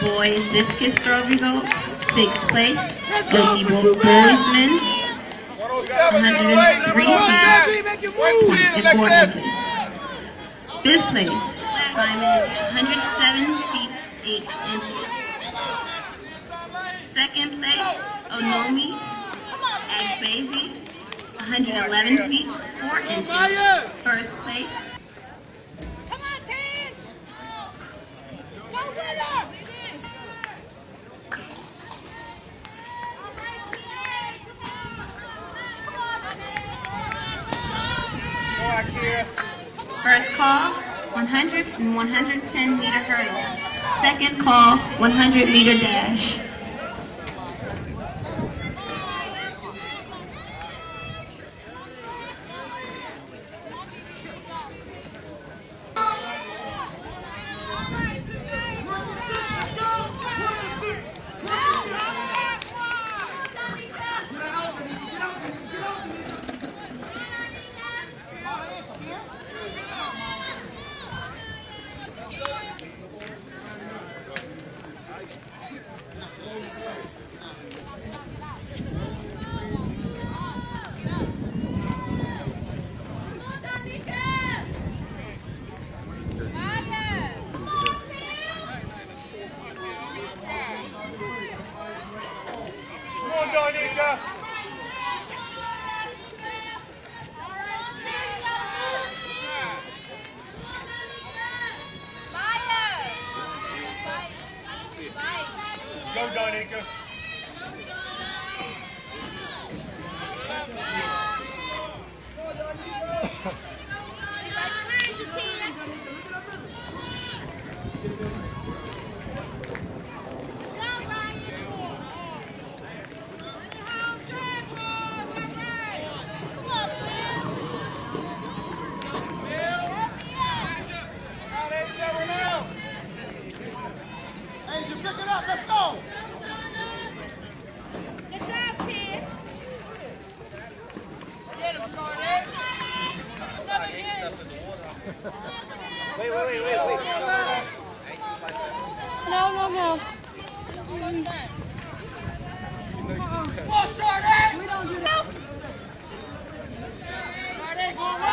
Boys discus throw results. Sixth place, Yogi Bo- Boys men, 103 feet Make it and move. 4 inches. Fifth place, Simon, 107 feet 8 inches. Second place, Onomi Agbazy, 111 feet 4 inches. Fire. First place, Come on, Tage! Go with her! First call, 100 and 110 meter hurdle. Second call, 100 meter dash. Come on, Donica. Go, Donica. wait, wait, wait, wait, wait. No, no, no. Come on, Shardy! We don't do that. Shardy, go away!